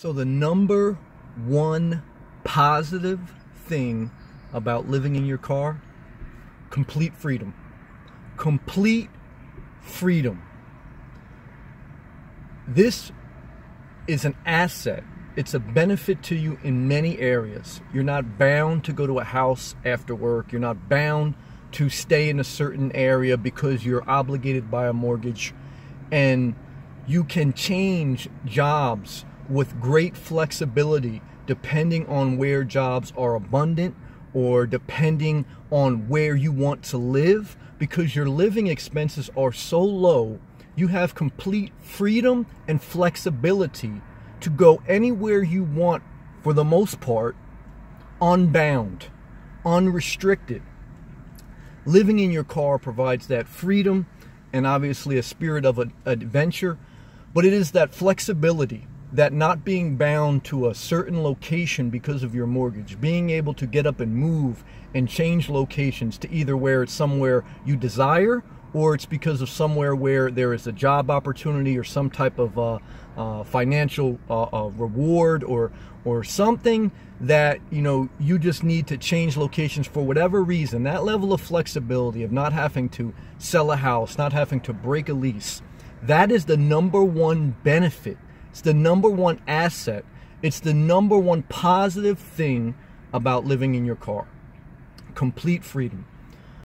So, the number one positive thing about living in your car complete freedom. Complete freedom. This is an asset. It's a benefit to you in many areas. You're not bound to go to a house after work. You're not bound to stay in a certain area because you're obligated by a mortgage. And you can change jobs with great flexibility depending on where jobs are abundant or depending on where you want to live because your living expenses are so low you have complete freedom and flexibility to go anywhere you want for the most part unbound unrestricted. Living in your car provides that freedom and obviously a spirit of adventure but it is that flexibility that not being bound to a certain location because of your mortgage, being able to get up and move and change locations to either where it's somewhere you desire or it's because of somewhere where there is a job opportunity or some type of uh, uh, financial uh, uh reward or or something that you know you just need to change locations for whatever reason. That level of flexibility of not having to sell a house not having to break a lease that is the number one benefit it's the number one asset. It's the number one positive thing about living in your car. Complete freedom.